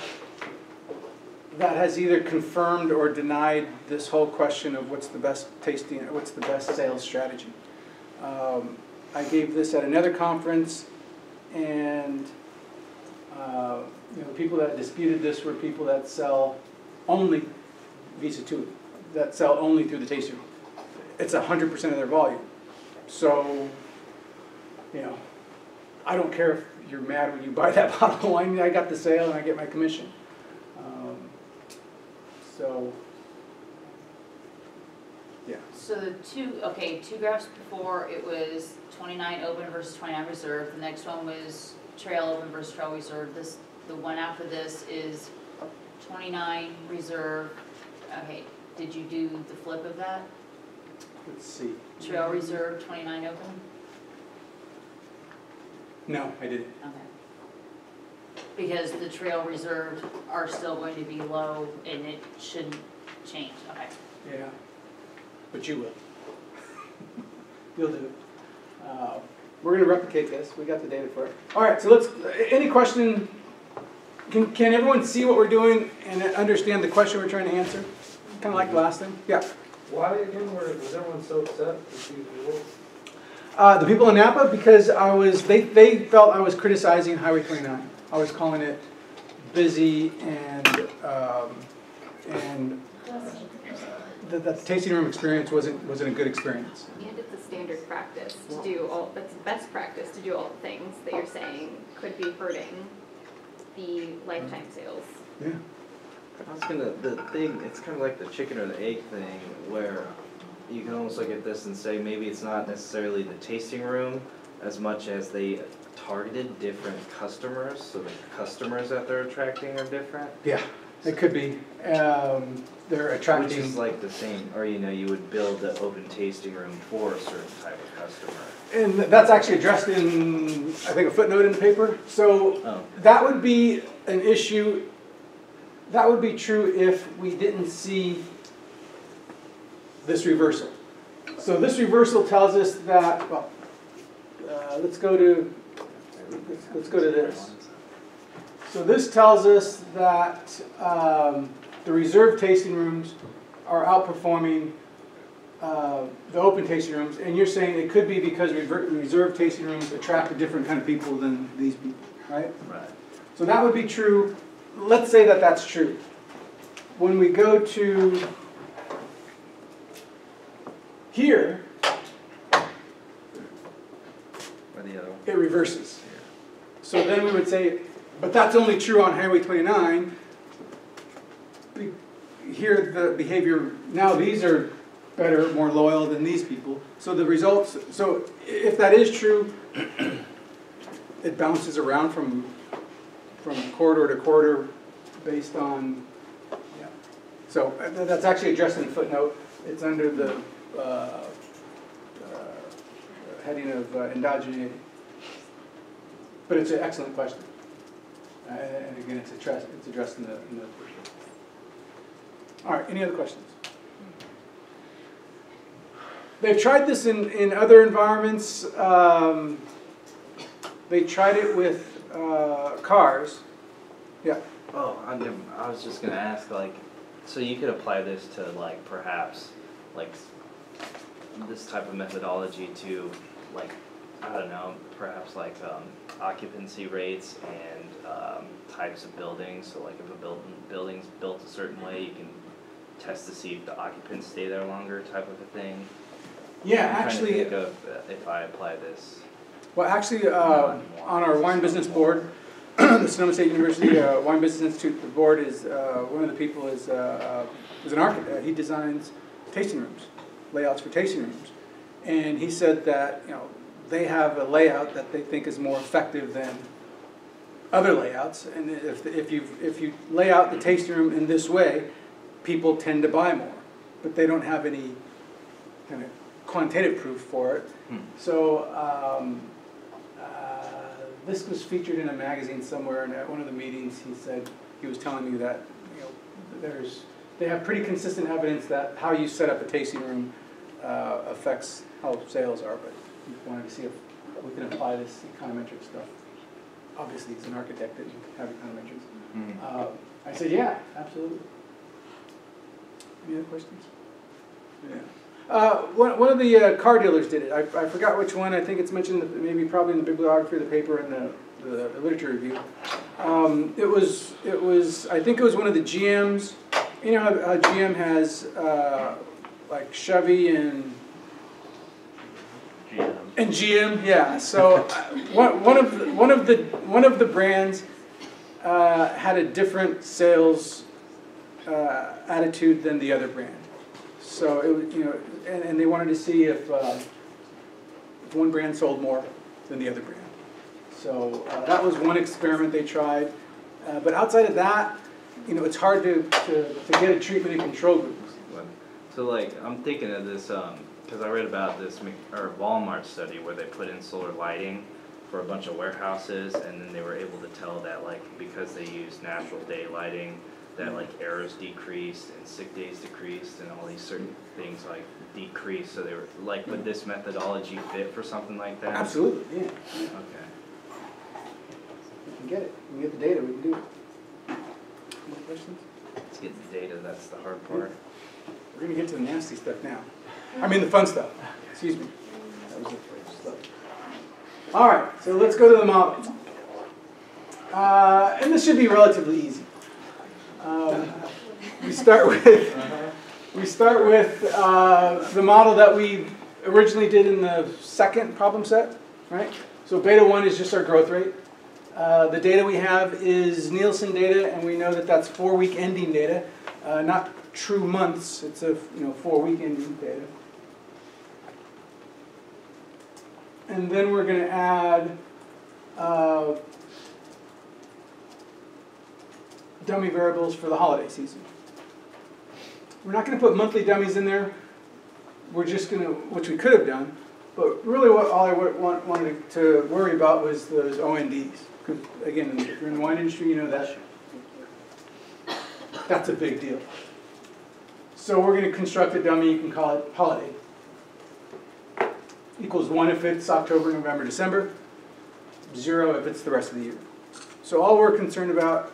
that has either confirmed or denied this whole question of what's the best tasting, what's the best sales strategy. Um, I gave this at another conference, and uh, you know, people that disputed this were people that sell only Visa Two, that sell only through the tasting room. It's hundred percent of their volume. So, you know, I don't care if you're mad when you buy that bottle of wine. I got the sale and I get my commission. Um, so, yeah. So the two, okay, two graphs before, it was twenty-nine open versus twenty-nine reserve. The next one was trail open versus trail reserve. This, the one after this is twenty-nine reserve. Okay, did you do the flip of that? Let's see. Trail reserve, twenty-nine open? No, I didn't. Okay. Because the trail reserved are still going to be low and it shouldn't change, okay. Yeah, but you will. You'll do it. Uh, We're gonna replicate this, we got the data for it. All right, so let's, any question, can, can everyone see what we're doing and understand the question we're trying to answer? Kinda like the last thing? Yeah. Why again were, was everyone so upset to see the rules? Uh, the people in Napa, because I was, they, they felt I was criticizing Highway twenty-nine. I was calling it busy and, um, and that, that the tasting room experience wasn't, wasn't a good experience. And it's a standard practice to do all, that's best practice to do all the things that you're saying could be hurting the lifetime sales. Yeah. I was gonna, the thing, it's kind of like the chicken or the egg thing, where you can almost look at this and say, maybe it's not necessarily the tasting room as much as they targeted different customers, so the customers that they're attracting are different. Yeah, it could be. Um, they're attracting. Which is like the same, or you know, you would build the open tasting room for a certain type of customer. And that's actually addressed in, I think, a footnote in the paper. So Oh, that would be an issue, that would be true if we didn't see this reversal. So this reversal tells us that, well, uh, let's go to, let's- let's go to this. So this tells us that um, the reserve tasting rooms are outperforming uh, the open tasting rooms, and you're saying it could be because reserved tasting rooms attract a different kind of people than these people, right? Right. So that would be true, let's say that that's true. When we go to here, Or the other one. it reverses. So then we would say, but that's only true on Highway 29. Be- Here, the behavior, now these are better, more loyal than these people. So the results, so if that is true, it bounces around from, from corridor to corridor based on, yeah. So uh, that's actually addressed in a footnote. It's under the heading of uh, endogeneity. But it's an excellent question. Uh, And again, it's addressed, it's addressed in the, in the. All right, any other questions? They've tried this in, in other environments. Um, They tried it with uh, cars. Yeah, Oh, I I was just gonna ask, like, so you could apply this to like perhaps, like, this type of methodology to, like, I don't know, perhaps like, um, occupancy rates and, um, types of buildings, so like if a building, building's built a certain way, you can test to see if the occupants stay there longer, type of a thing. yeah, I'm trying to actually, think of, uh, if I apply this. well, actually, uh, on our wine business board, the Sonoma State University uh, Wine Business Institute, the board is, uh, one of the people is, uh, uh, is an architect. He designs tasting rooms, layouts for tasting rooms. And he said that, you know, they have a layout that they think is more effective than other layouts. And if, if you, if you lay out the tasting room in this way, people tend to buy more. But they don't have any kind of quantitative proof for it. Hmm. So, um, uh, this was featured in a magazine somewhere, and at one of the meetings, he said, he was telling me that, you know, there's, they have pretty consistent evidence that how you set up a tasting room uh, affects how sales are, but he wanted to see if we can apply this econometric stuff. Obviously, he's an architect, didn't have econometrics. Uh, I said, yeah, absolutely. Any other questions? Yeah. Uh, One one of the uh, car dealers did it. I I forgot which one. I think it's mentioned, maybe probably in the bibliography of the paper and the the literature review. Um, It was, it was, I think it was one of the GMs. You know how how GM has uh, like Chevy and GM. and GM, yeah. So uh, one, one of the, one of the one of the brands uh, had a different sales uh, attitude than the other brand. So it was, you know, and, and they wanted to see if uh, if one brand sold more than the other brand. So uh, that was one experiment they tried. Uh, but outside of that, you know, it's hard to, to, to get a treatment in control groups. So like, I'm thinking of this, um, cause I read about this, or Walmart study where they put in solar lighting for a bunch of warehouses, and then they were able to tell that like, because they used natural day lighting, that like errors decreased and sick days decreased and all these certain things like decreased, so they were, like, would this methodology fit for something like that? Absolutely, yeah. Okay. We can get it. We can get the data, we can do it. Questions? Let's get the data, that's the hard part. We're gonna get to the nasty stuff now. I mean, the fun stuff, excuse me. That was the first stuff. All right, so let's go to the model. Uh, and this should be relatively easy. Um, We start with, we start with uh, the model that we originally did in the second problem set, right? So beta one is just our growth rate. Uh, The data we have is Nielsen data, and we know that that's four-week ending data, uh, not true months, it's a, you know, four-week ending data. And then we're gonna add uh, dummy variables for the holiday season. We're not gonna put monthly dummies in there, we're just gonna, which we could have done, but really what, all I wanted to worry about was those ONDs. 'Cause Again, if you're in the wine industry, you know that, that's a big deal. So we're gonna construct a dummy, you can call it holiday. Equals one if it's October, November, December, zero if it's the rest of the year. So all we're concerned about